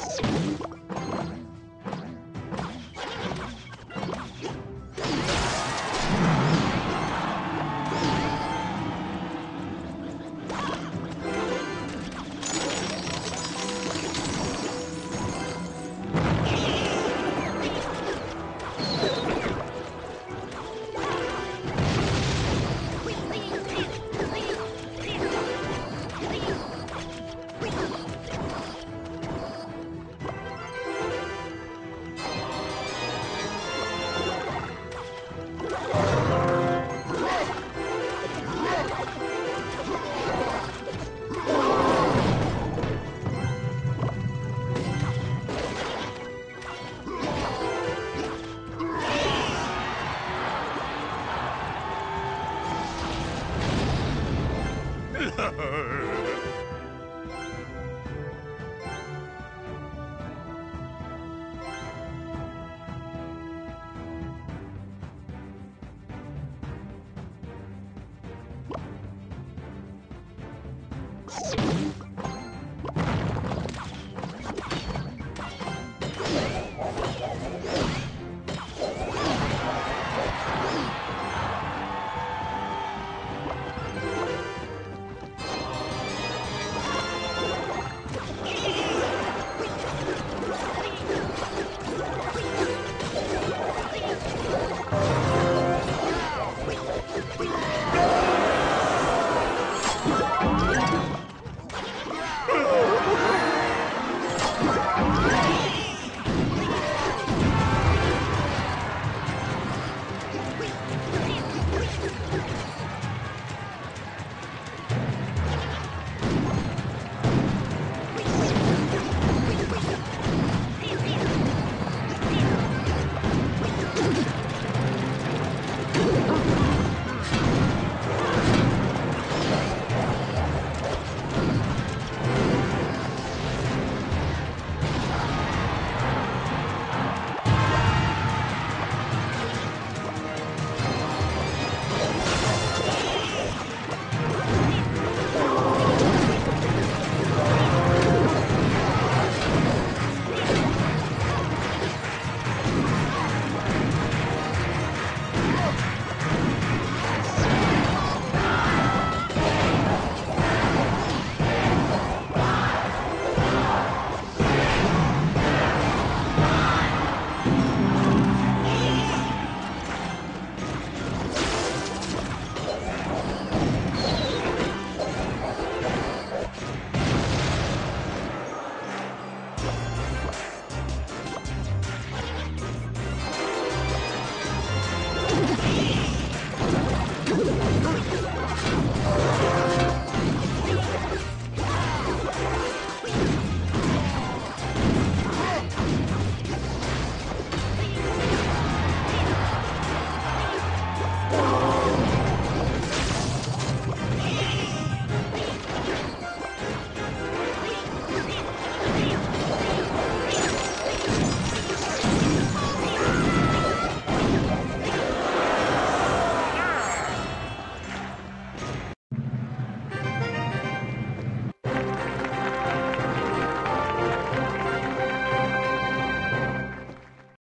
Ah! You